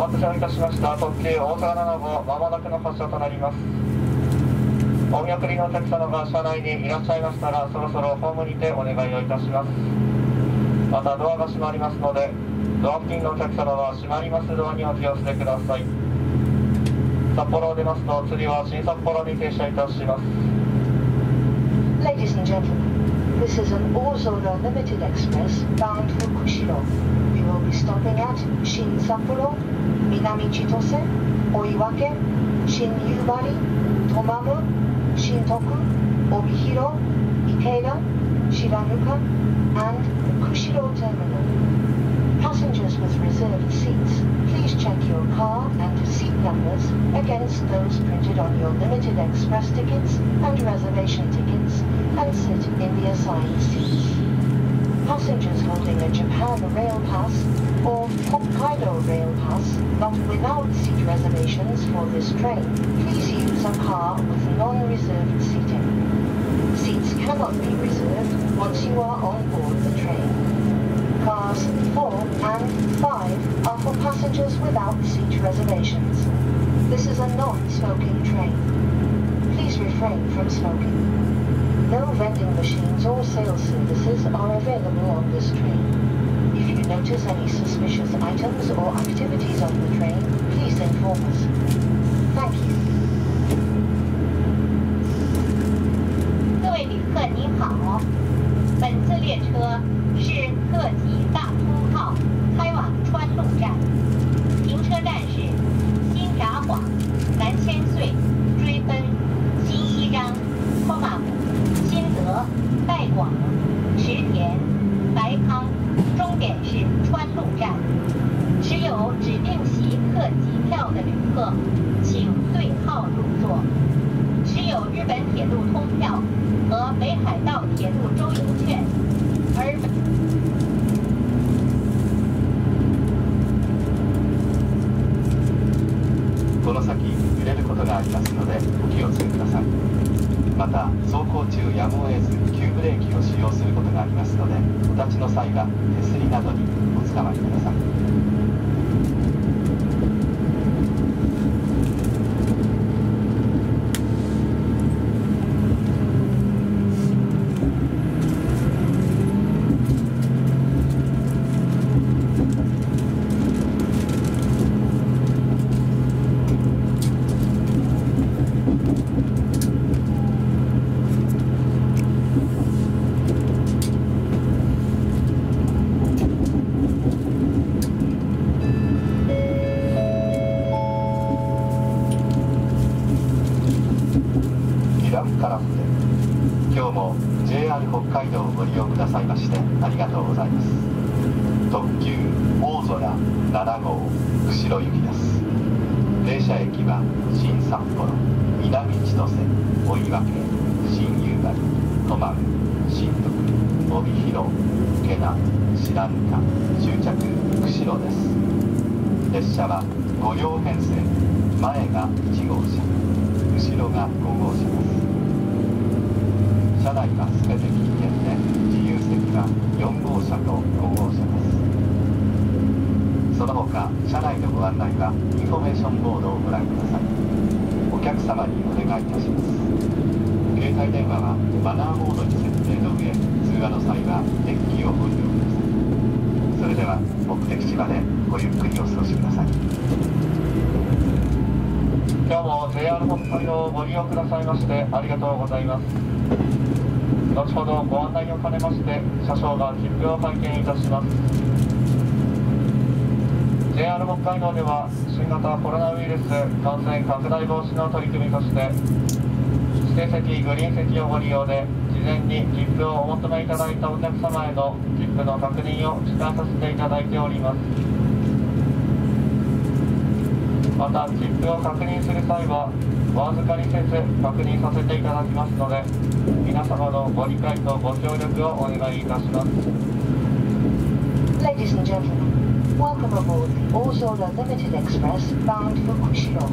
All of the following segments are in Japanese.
お待たせいたしました特急大阪7号まもなくの発車となりますお見送りのお客様が車内にいらっしゃいましたらそろそろホームにてお願いをいたしますまたドアが閉まりますのでドア付近のお客様は閉まりますドアにお気を付けください札幌を出ますと次は新札幌に停車いたします Ladies and gentlemen, this is an Ozora Limited Express bound for Kushiro. stopping at Shin Sapporo, Minami Chitose, Oiwake, Shin Yubari, Tomamu, Shintoku, Obihiro, Ikeda, Shiranuka, and Kushiro Terminal. Passengers with reserved seats, please check your car and seat numbers against those printed on your limited express tickets and reservation tickets and sit in the assigned seats passengers holding a Japan Rail Pass or Hokkaido Rail Pass, but without seat reservations for this train, please use a car with non-reserved seating. Seats cannot be reserved once you are on board the train. Cars 4 and 5 are for passengers without seat reservations. This is a non-smoking train. Please refrain from smoking. No vending machines or sales services are available on this train. If you notice any suspicious items or activities on the train, please inform us. Thank you. 各位旅客您好，本次列车是特急大通号开往川路站。点是川路站。持有指定席客机票的旅客，请对号入座。持有日本铁路通票和北海道铁路周游券而。この先揺れることがありますので、ください。また走行中やむを得ず急ブレーキを使用することがありますのでお立ちの際は手すりなどにおつかまりください城行きです停車駅は新札幌南千歳追分新夕張泊丸新徳帯広池名白糠終着釧路です列車は5両編成前が1号車後ろが5号車です車内は全て禁煙で自由席は4号車と5号車のほか車内のご案内はインフォメーションボードをご覧くださいお客様にお願いいたします携帯電話はマナーモードに設定の上通話の際はデッキをご利用くださいそれでは目的地までごゆっくりお過ごしください今日も JR 北海道をご利用くださいましてありがとうございます後ほどご案内を兼ねまして車掌が切符を拝見いたします JR 北海道では新型コロナウイルス感染拡大防止の取り組みとして指定席グリーン席をご利用で事前に切符をお求めいただいたお客様への切符の確認を時間させていただいておりますまた切符を確認する際はお預かりせず確認させていただきますので皆様のご理解とご協力をお願いいたします Ladies and gentlemen. Welcome aboard the the Limited Express bound for Kushiro.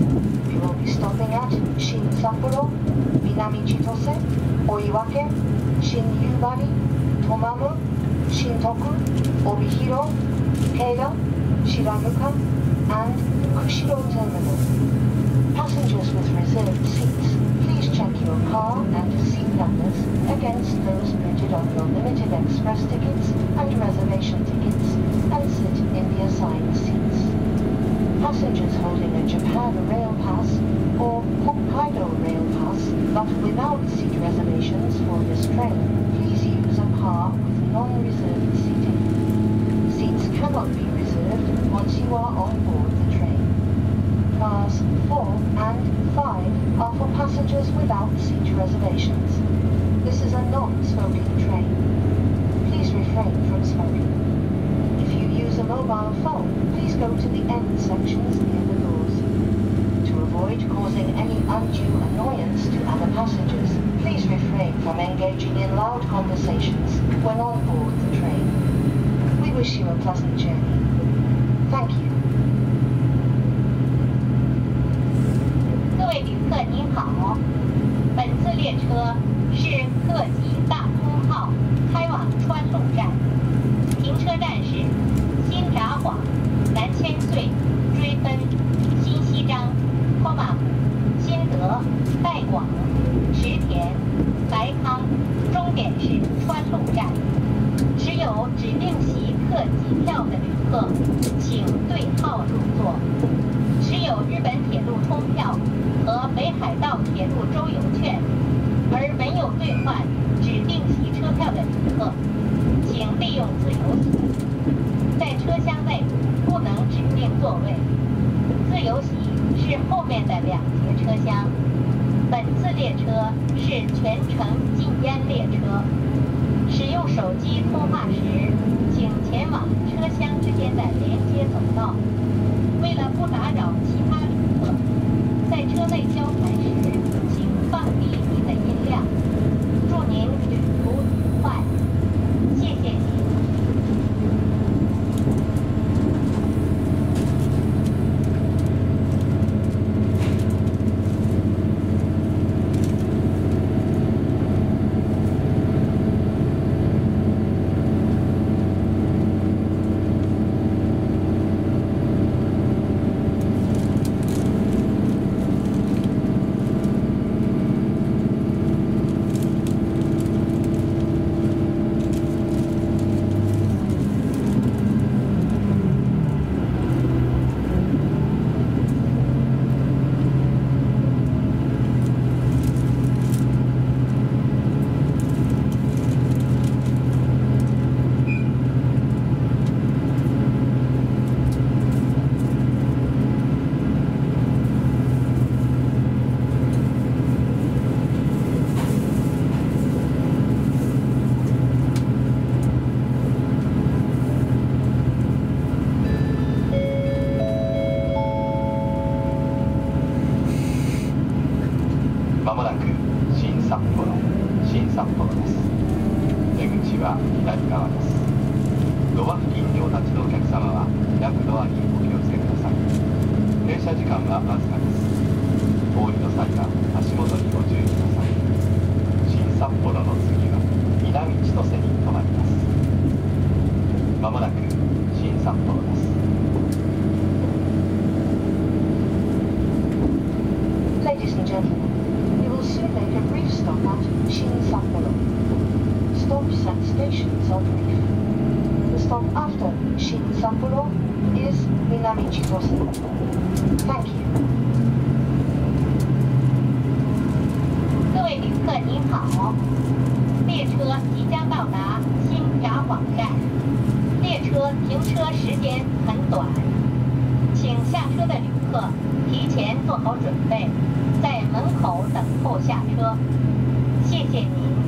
You will be stopping at Shin Sapporo, Minami Chitose, Oiwake, Shin Yubari, Tomamu, Shintoku, Obihiro, Keida, Shiramuka, and Kushiro Terminal. Passengers with reserved seats, please check your car and seat numbers against those printed on your Limited Express tickets and reservation tickets and 4 and 5 are for passengers without seat reservations. This is a non-smoking train. Please refrain from smoking. If you use a mobile phone, please go to the end sections near the doors. To avoid causing any undue annoyance to other passengers, please refrain from engaging in loud conversations when on board the train. We wish you a pleasant journey. Thank you. 您好，本次列车是特急大通号，开往川路站。停车站是新札幌、南千岁、追分、新西张、托马新德、代广、池田、白康，终点是川路站。持有指定席客机票的旅客，请对号入座。铁路周游券，而没有兑换指定席车票的旅客，请利用自由席。在车厢内不能指定座位，自由席是后面的两节车厢。本次列车是全程禁烟列车。使用手机通话时，请前往车厢之间的连接走道。为了不打扰其他旅客，在车内交流。車時間はわずかです通りの際は足元にご注意ください新札幌の次は南千歳に止まりますまもなく新札幌です新札幌 Stops stations are brief. 各位旅客您好，列车即将到达新夹网站，列车停车时间很短，请下车的旅客提前做好准备，在门口等候下车。谢谢您。